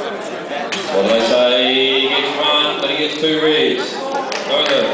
What did I say? He gets one, but he gets two reds. Go there.